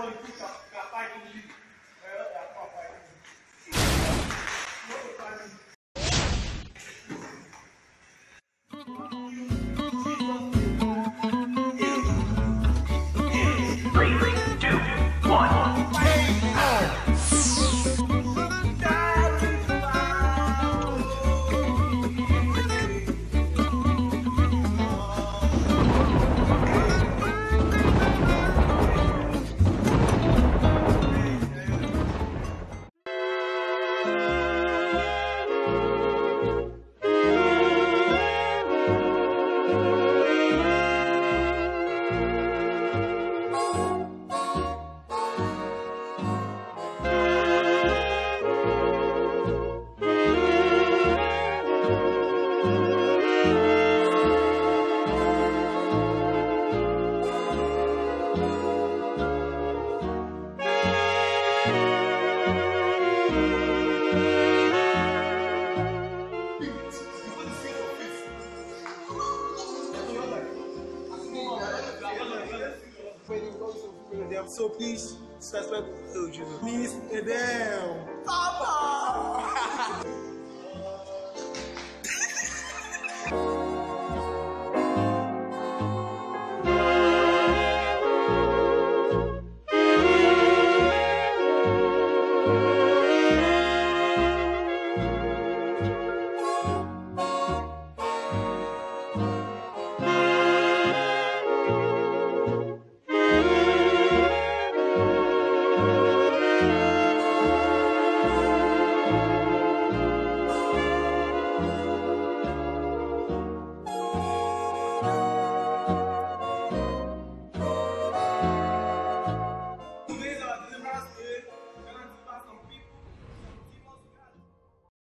Three, when it comes to food and them. So please subscribe Edel. Papa!